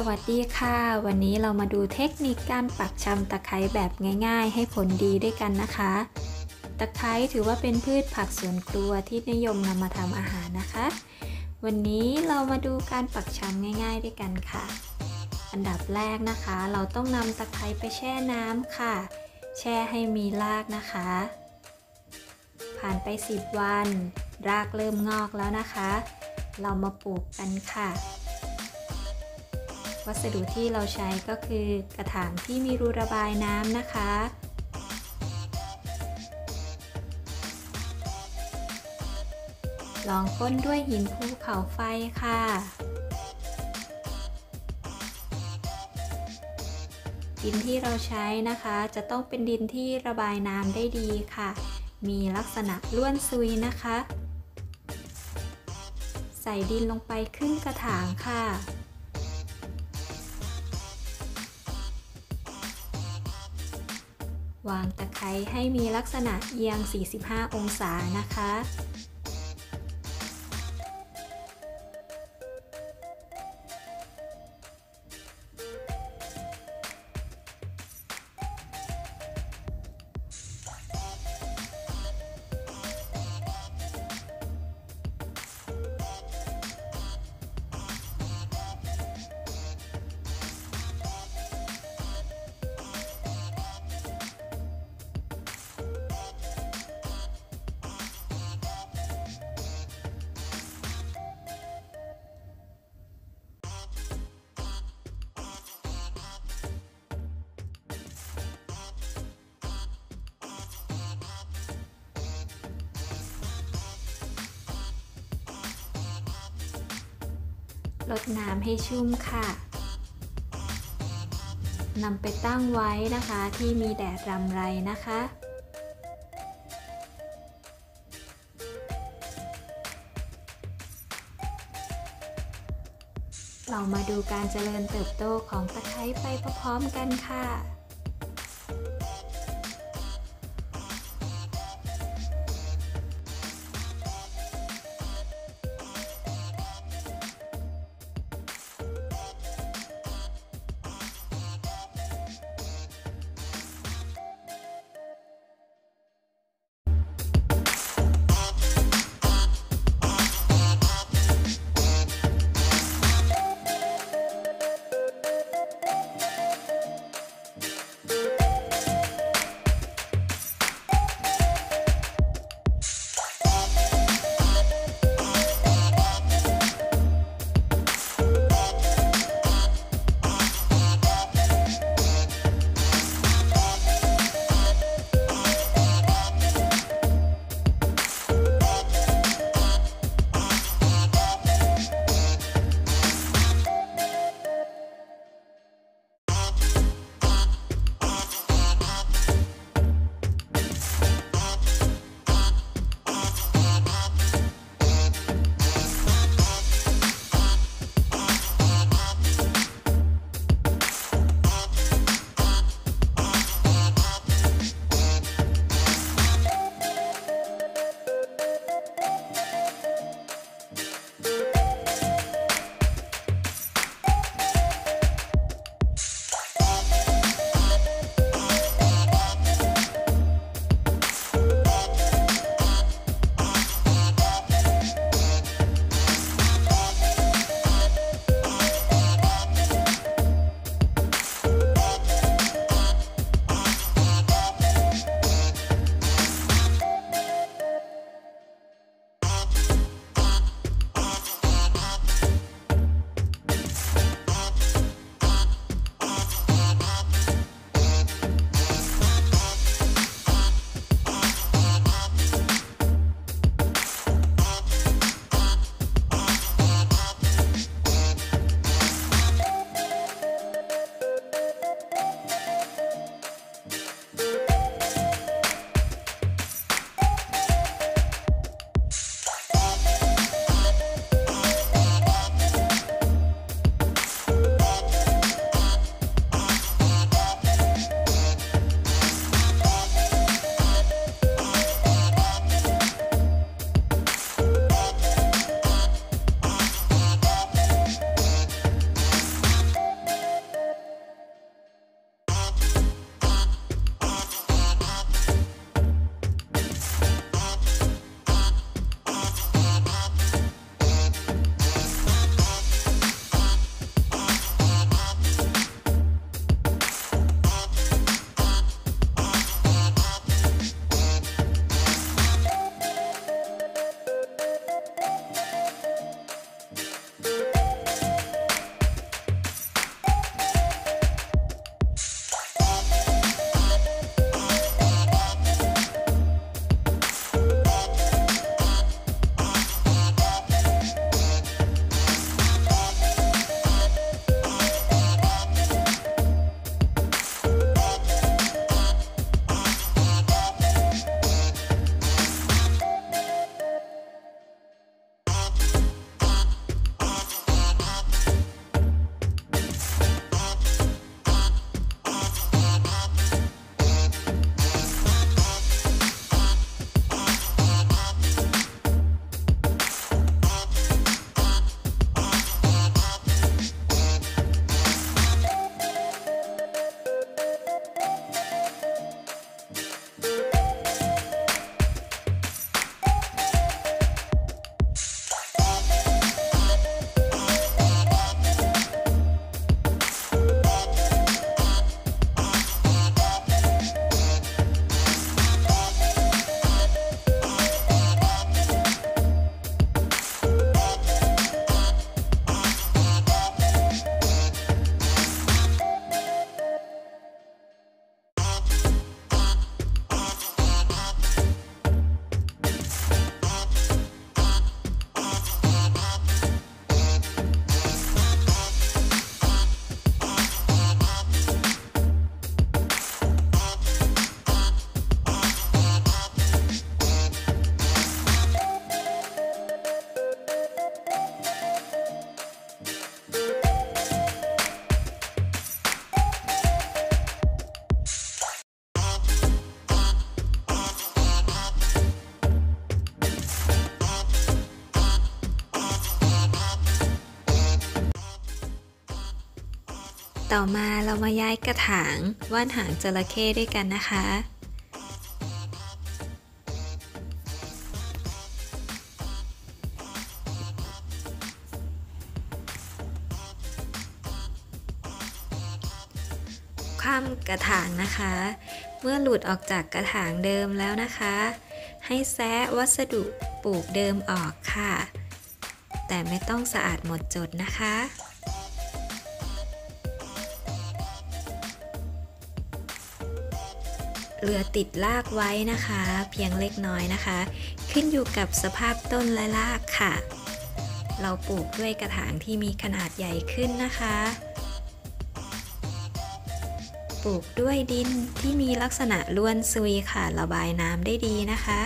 สวัสดีค่ะ วันนี้เรามาดูเทคนิคการปักชำตะไคร้แบบง่าย ๆ ให้ผลดีด้วยกันนะคะ ตะไคร้ถือว่าเป็นพืชผักสวนครัวที่นิยมนำมาทำอาหารนะคะ วันนี้เรามาดูการปักชำง่าย ๆ ด้วยกันค่ะ อันดับแรกนะคะ เราต้องนำตะไคร้ไปแช่น้ำค่ะ แช่ให้มีรากนะคะ ผ่านไป 10 วัน รากเริ่มงอกแล้วนะคะ เรามาปลูกกันค่ะ วัสดุที่เราใช้ก็คือกระถางที่มีรูระบายน้ำนะคะ ลองก้นด้วยหินภูเขาไฟค่ะดินที่เราใช้นะคะ จะต้องเป็นดินที่ระบายน้ำได้ดีค่ะ มีลักษณะล้วนซุยนะคะ ใส่ดินลงไปครึ่งกระถางค่ะ วางตะไคร้ให้มีลักษณะเอียง 45 องศานะคะ ลดน้ำให้ชุ่มค่ะนำไปตั้งไว้นะคะที่มีแดดรำไรนะคะ เรามาดูการเจริญเติบโตของตะไคร้ไปพร้อมๆกันค่ะ ต่อมาเรามาย้ายกระถางว่านหางจระเข้ด้วยกันนะคะ คว่ำกระถางนะคะ เมื่อหลุดออกจากกระถางเดิมแล้วนะคะ ให้แซะวัสดุปลูกเดิมออกค่ะ แต่ไม่ต้องสะอาดหมดจดนะคะ เหลือติดรากไว้นะคะ เพียงเล็กน้อยนะคะ ขึ้นอยู่กับสภาพต้นและรากค่ะ เราปลูกด้วยกระถางที่มีขนาดใหญ่ขึ้นนะคะ ปลูกด้วยดินที่มีลักษณะล้วนซุยค่ะ ระบายน้ำได้ดีนะคะ